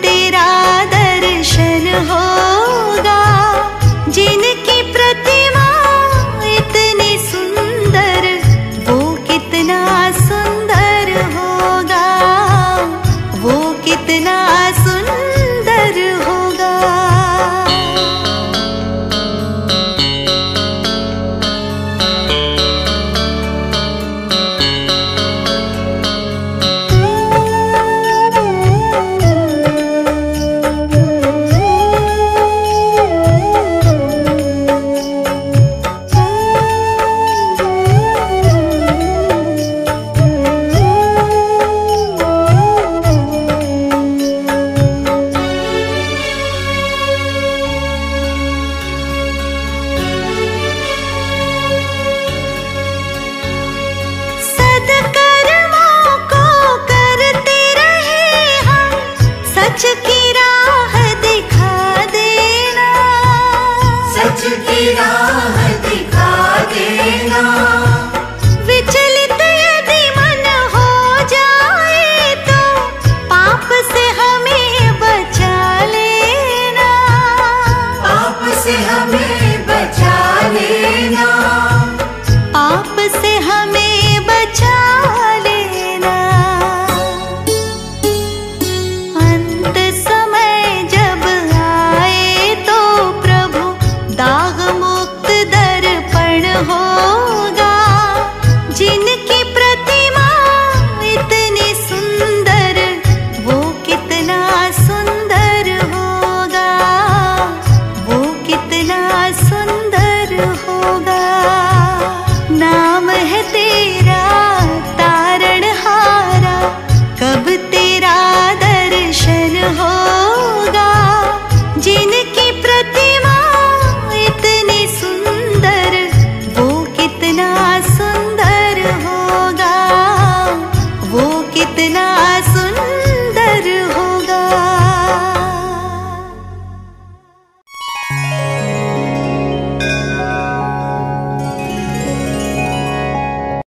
तेरा